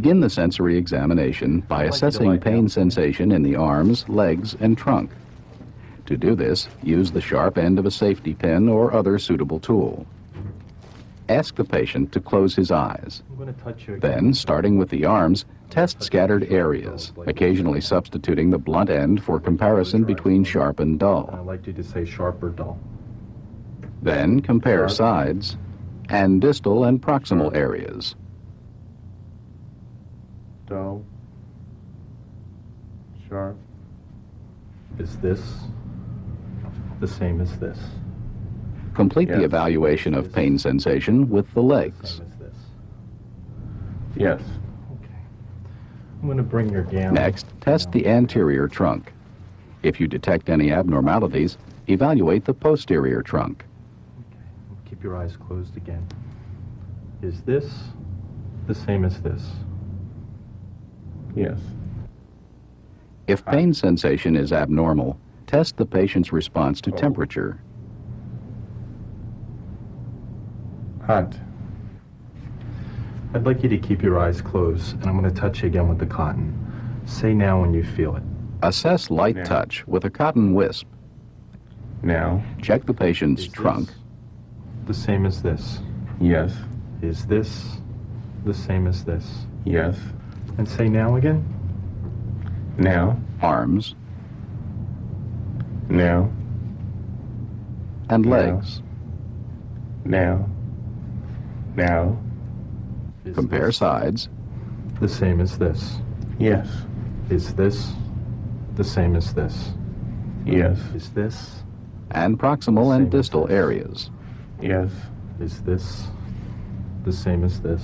Begin the sensory examination by assessing pain sensation in the arms, legs, and trunk. To do this, use the sharp end of a safety pin or other suitable tool. Ask the patient to close his eyes. I'm going to touch you again. Then, starting with the arms, test scattered areas, occasionally substituting the blunt end for comparison between sharp and dull. I'd like you to say sharp or dull. Then compare sides and distal and proximal areas. Dull, sharp, Is this the same as this? Complete the evaluation of pain sensation with the The legs. same as this. yes, Okay. I'm going to bring your gown. Next, test the anterior trunk. If you detect any abnormalities, evaluate the posterior trunk. Okay. Keep your eyes closed again. Is this the same as this? Yes, If pain sensation is abnormal, test the patient's response to Oh. temperature. hot, I'd like you to keep your eyes closed, and I'm going to touch you again with the cotton. Say now when you feel it. Assess light Yeah. touch with a cotton wisp. now, Check the patient's Is trunk. The same as this. yes, Is this the same as this? yes, And say now again. now, arms, now, and legs. now, now, Is Compare this sides The same as this. yes, Is this the same as this? yes, Is this? and proximal and distal areas. yes, Is this the same as this?